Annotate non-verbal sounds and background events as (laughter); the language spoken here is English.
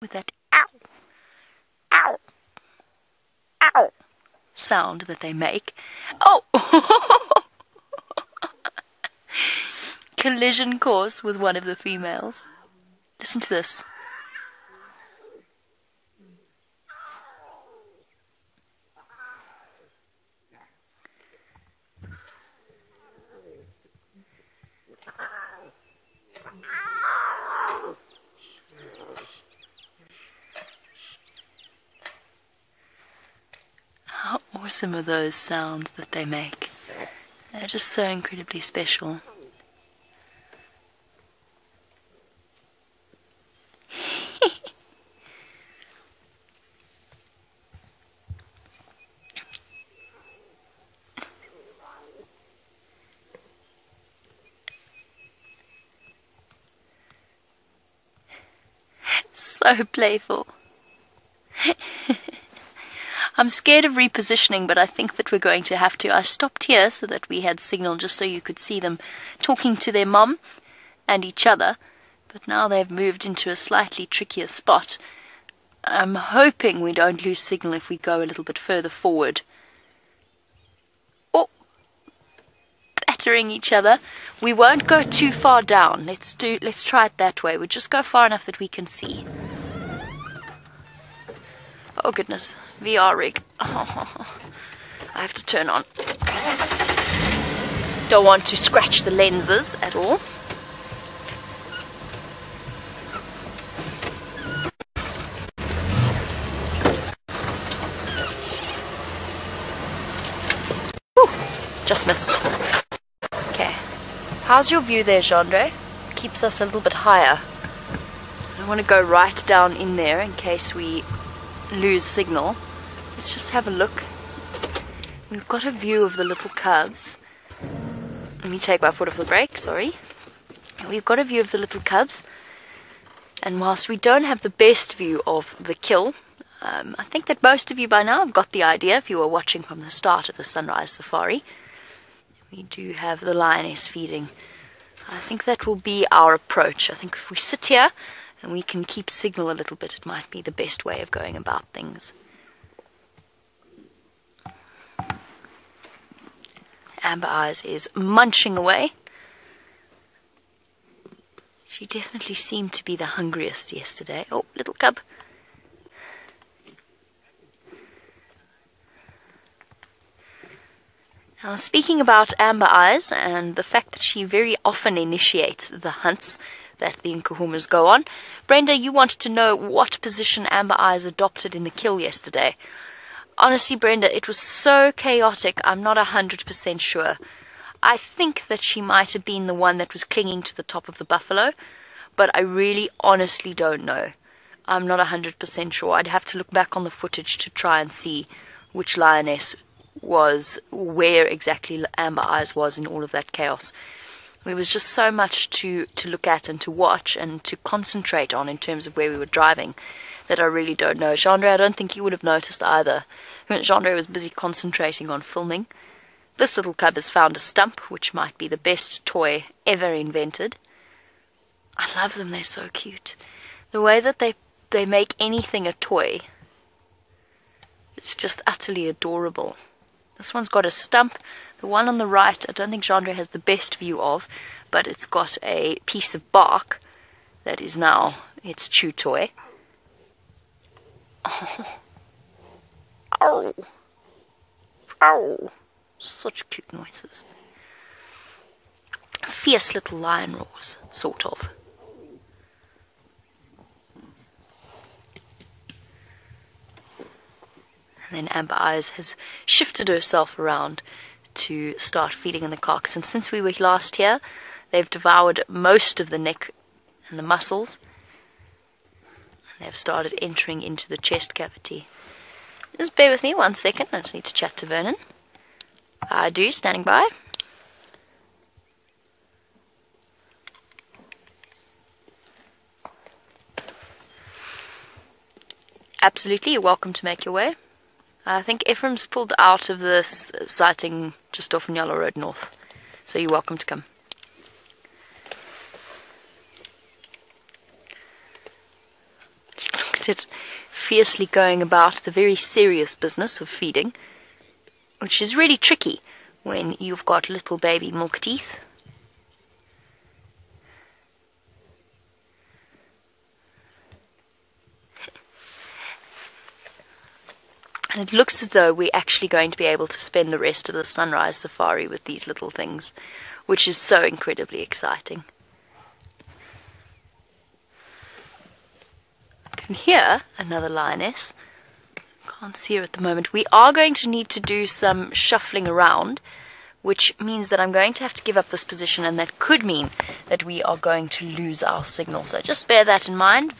with that ow, ow, ow sound that they make. Oh! (laughs) Collision course with one of the females. Listen to this. How awesome are those sounds that they make? They're just so incredibly special. (laughs) so playful. I'm scared of repositioning, but I think that we're going to have to. I stopped here so that we had signal just so you could see them talking to their mum and each other, but now they've moved into a slightly trickier spot. I'm hoping we don't lose signal if we go a little bit further forward. Oh, battering each other. We won't go too far down. Let's do. Let's try it that way. We'll just go far enough that we can see. Oh goodness, VR rig. Oh, (laughs) I have to turn on. Don't want to scratch the lenses at all. Just missed. Okay. How's your view there, Jandre? Keeps us a little bit higher. I want to go right down in there in case we lose signal. Let's just have a look. We've got a view of the little cubs. Let me take my foot off the brake, sorry. We've got a view of the little cubs. And whilst we don't have the best view of the kill, um, I think that most of you by now have got the idea if you were watching from the start of the sunrise safari. We do have the lioness feeding. I think that will be our approach. I think if we sit here and we can keep signal a little bit, it might be the best way of going about things. Amber Eyes is munching away. She definitely seemed to be the hungriest yesterday. Oh, little cub. Now, speaking about Amber Eyes and the fact that she very often initiates the hunts that the Nkuhumas go on, Brenda, you wanted to know what position Amber Eyes adopted in the kill yesterday. Honestly, Brenda, it was so chaotic, I'm not a 100% sure. I think that she might have been the one that was clinging to the top of the buffalo, but I really honestly don't know. I'm not a 100% sure. I'd have to look back on the footage to try and see which lioness was where exactly Amber Eyes was in all of that chaos. There was just so much to, to look at and to watch and to concentrate on in terms of where we were driving that I really don't know. Jandre, I don't think you would have noticed either. Jandre was busy concentrating on filming. This little cub has found a stump, which might be the best toy ever invented. I love them, they're so cute. The way that they, they make anything a toy, it's just utterly adorable. This one's got a stump. The one on the right, I don't think Jandre has the best view of, but it's got a piece of bark that is now its chew toy. Oh. (laughs) Ow. Ow. Such cute noises. Fierce little lion roars, sort of. And then Amber Eyes has shifted herself around to start feeding on the carcass. And since we were last here, they've devoured most of the neck and the muscles. And they've started entering into the chest cavity. Just bear with me one second. I just need to chat to Vernon. I do, standing by. Absolutely, you're welcome to make your way. I think Ephraim's pulled out of this sighting just off Yellow Road North, so you're welcome to come. Look at it fiercely going about the very serious business of feeding, which is really tricky when you've got little baby milk teeth. And it looks as though we're actually going to be able to spend the rest of the sunrise safari with these little things, which is so incredibly exciting. I can hear another lioness. Can't see her at the moment. We are going to need to do some shuffling around, which means that I'm going to have to give up this position, and that could mean that we are going to lose our signal. So just bear that in mind.